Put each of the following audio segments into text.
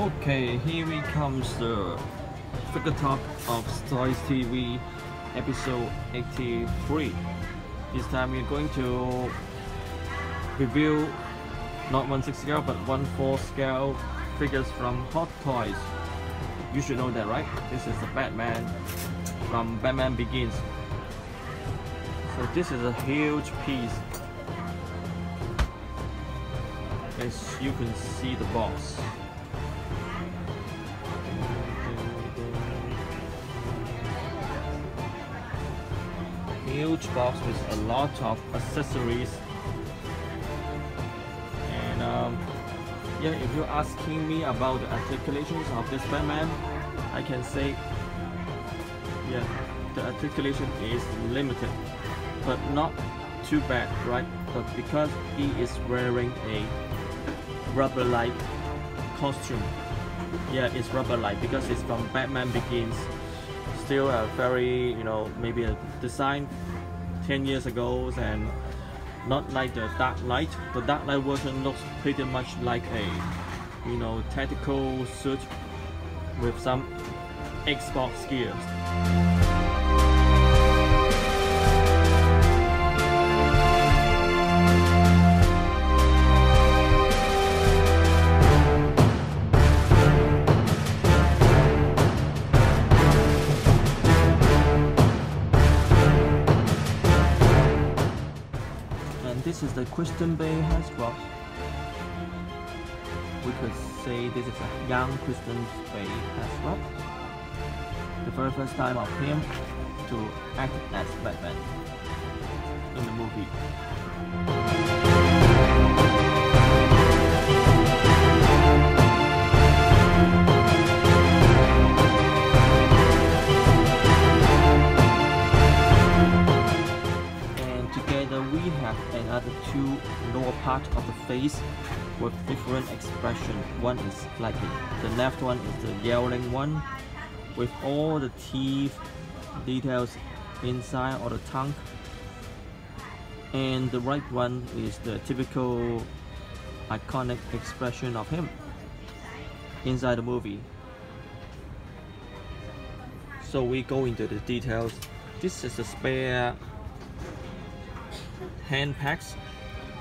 Okay, here we comes the figure talk of Toys TV episode 83. This time we're going to review not 1 6 scale but 1 4 scale figures from Hot Toys. You should know that, right? This is the Batman from Batman Begins. So this is a huge piece. As you can see the box. Huge box with a lot of accessories. And um, yeah, if you're asking me about the articulations of this Batman, I can say, yeah, the articulation is limited, but not too bad, right? But because he is wearing a rubber-like costume, yeah, it's rubber-like because it's from Batman Begins. Still a very, you know, maybe a design 10 years ago and not like the Dark Knight. The Dark Knight version looks pretty much like a, you know, tactical suit with some Xbox gears. The Christian has Hasbro. We could say this is a young Christian Bale Hasbro. The very first time of him to act as Batman in the movie. Face with different expression. One is like the, left one is the yelling one with all the teeth details inside or the tongue. And the right one is the typical iconic expression of him inside the movie. So we go into the details. This is a spare hand packs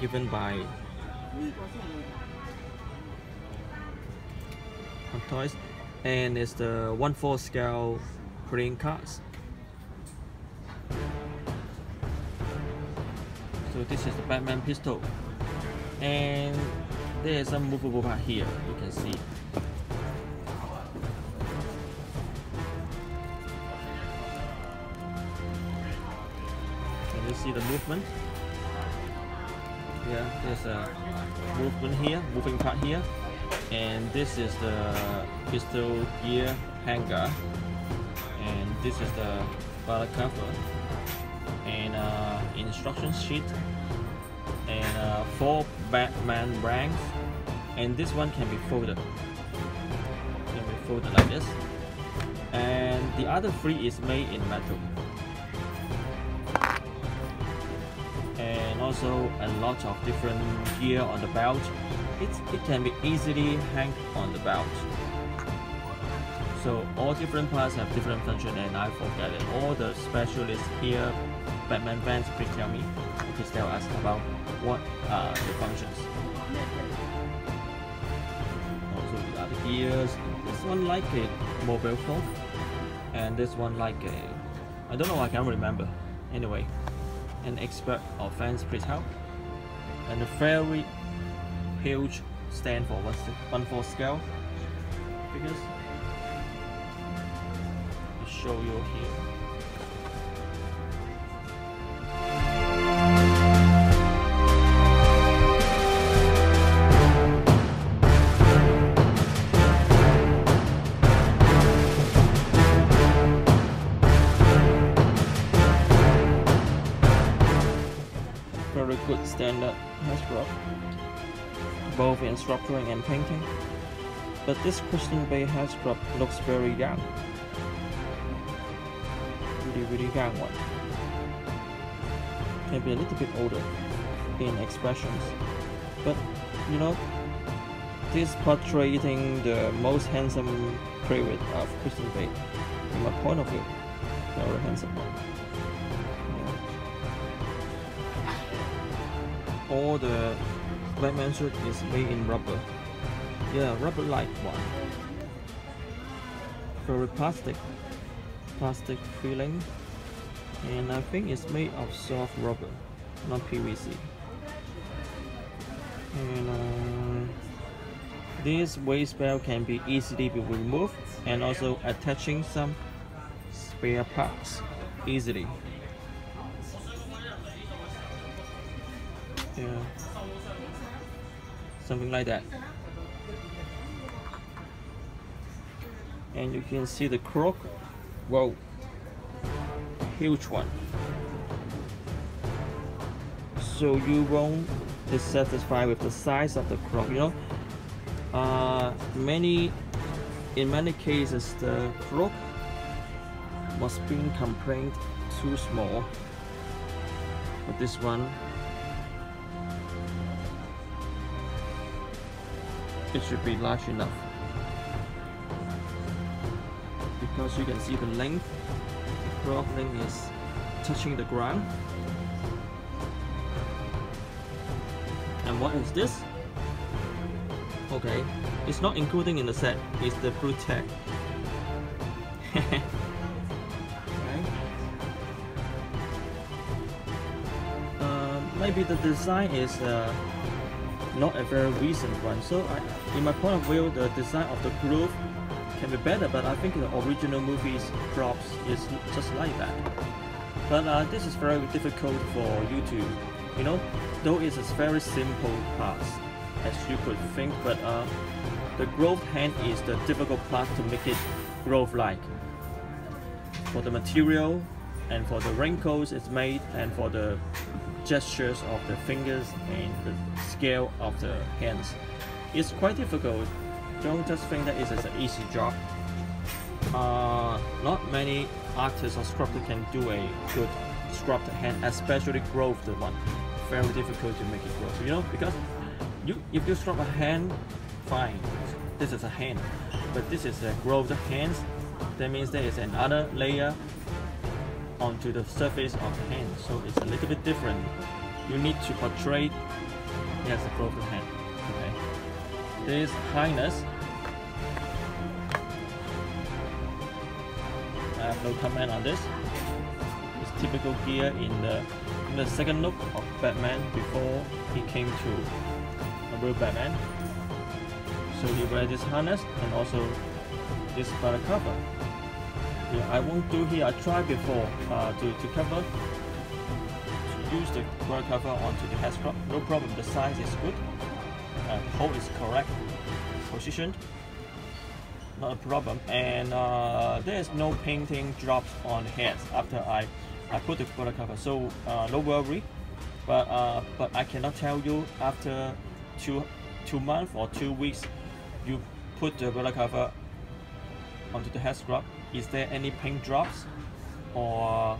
given by Toys. And it's the 1 4 scale playing cards. So this is the Batman pistol. And there is some movable part here you can see. Can you see the movement yeah there's a movement here moving part here. And this is the pistol gear hanger and this is the bottle cover. And uh, instruction sheet. And uh, four Batarangs. And this one can be folded. Can be folded like this. And the other three is made in metal also a lot of different gear on the belt. It, it can be easily hang on the belt. So all different parts have different function and I forget it. All the specialists here Batman fans please tell me please tell us about what are the functions. Also the other gears. This one like a mobile phone and this one like a I don't know I can't remember. Anyway an expert or fans please help. And a very huge stand for one, one four scale. Because I show you here in and painting. But this Christian Bale Hasbro looks very young. Really, really young one. Can be a little bit older in expressions. But, you know, this portraying the most handsome period of Christian Bale, From my point of view, very handsome one. All the Batman suit is made in rubber. Yeah, rubber-like one. Very plastic, plastic feeling, and I think it's made of soft rubber, not PVC. And uh, this waist belt can be easily be removed and also attaching some spare parts easily. Yeah. Something like that. And you can see the crook. Whoa. Huge one. So you won't be satisfied with the size of the crook, you know? Uh, many, in many cases, the crook was being complained too small. But this one, it should be large enough. Because you can see the length, the crook length is touching the ground. And what is this? Okay, it's not including in the set, it's the blue tag. uh, maybe the design is uh, not a very recent one, so I, in my point of view, the design of the groove can be better, but I think the original movie's props is just like that. But uh, this is very difficult for you to, you know, though it's a very simple pass as you could think, but uh, the growth hand is the difficult part to make it growth like. For the material and for the wrinkles it's made and for the gestures of the fingers and the scale of the hands. It's quite difficult. Don't just think that it is an easy job. Uh, not many artists or sculptor can do a good sculpted hand, especially growth one. Very difficult to make it grow. You know, because you if you sculpt a hand, fine. This is a hand, but this is a growth hands. That means there is another layer onto the surface of the hand, so it's a little bit different. You need to portray as a growth hand. Okay. This highness. I have no comment on this. It's typical gear in the in the second look of Batman before he came to a real Batman. So he wear this harness and also this balaclava. I won't do here. I tried before uh, to, to cover to use the cover onto the head strap. No problem. The size is good. Uh, hole is correct positioned. Not a problem. And uh, there is no painting drops on the heads after I I put the cover. So uh, no worry. But uh, but I cannot tell you after two two months or two weeks you put the roller cover onto the head scrub is there any paint drops or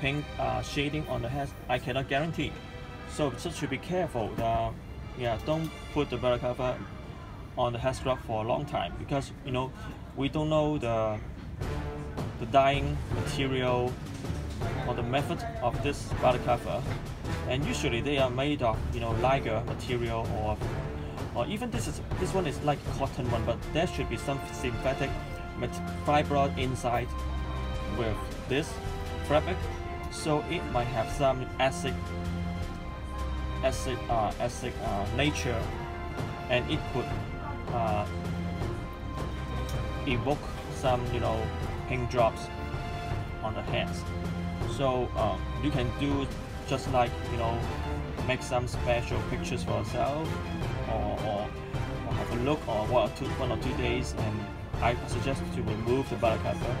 paint uh, shading on the head I cannot guarantee. So just should be careful. Uh, yeah don't put the balaclava on the head scrub for a long time because you know we don't know the the dyeing material or the method of this balaclava and usually they are made of you know lighter material or or even this is this one is like cotton one but there should be some synthetic fiber inside with this fabric. So it might have some acid acid uh, acid uh, nature and it could uh, evoke some you know pink drops on the hands. So uh, you can do just like you know make some special pictures for yourself or, or, have a look or or, two, one or two days and I suggest to remove the balaclava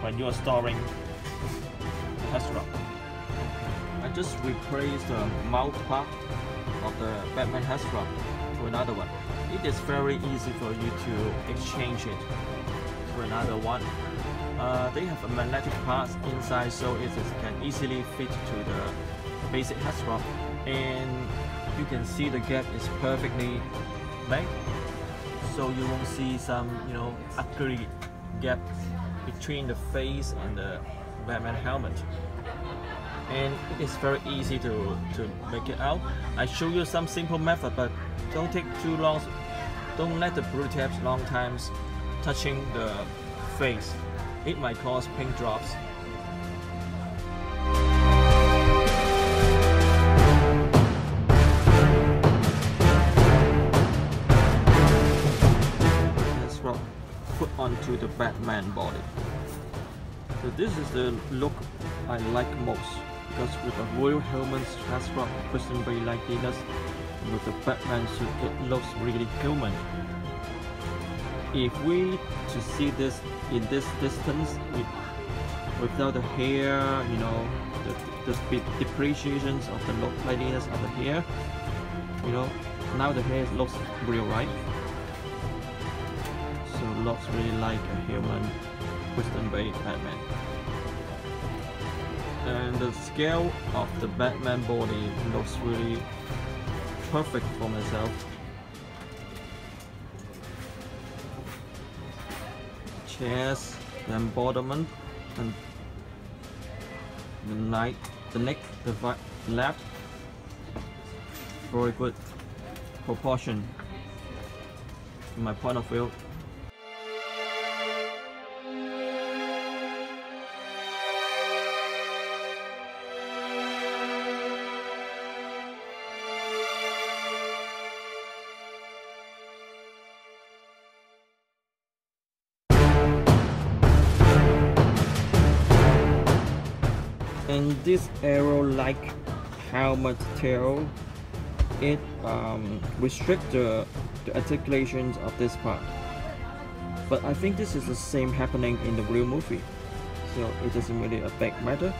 when you are storing the restaurant. I just replaced the mouth part of the Batman headstrap to another one. It is very easy for you to exchange it to another one. Uh, they have a magnetic part inside so it is, can easily fit to the basic headstrap and you can see the gap is perfectly back so you won't see some you know ugly gap between the face and the Batman helmet and it's very easy to, to make it out. I show you some simple method but don't take too long don't let the blue tabs long times touching the face. It might cause pink drops. Onto the Batman body. So this is the look I like most because with a royal helmet has got Christian Bale likeness with the Batman suit it looks really human. If we to see this in this distance with, without the hair, you know, the, the depreciations of the look likeness of the hair, you know, now the hair looks real right. Looks really like a human Bale Batman and the scale of the Batman body looks really perfect for myself. Chest, the embodiment, and the neck, the neck, the left, very good proportion in my point of view. And this arrow-like helmet tail it um, restricts the, the articulations of this part. But I think this is the same happening in the real movie. So it doesn't really a big matter.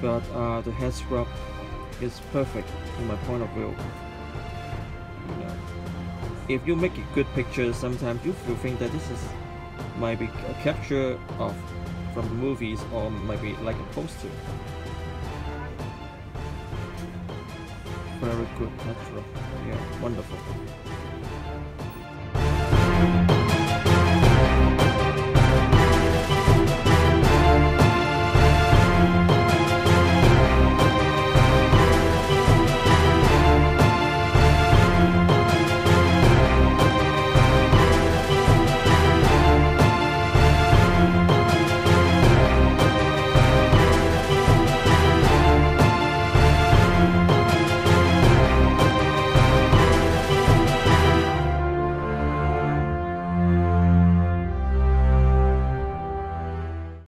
But uh, the head scrub is perfect in my point of view. You know, if you make a good picture sometimes you will think that this is might be a capture of from the movies or maybe like a poster. Very good, natural. Yeah, wonderful.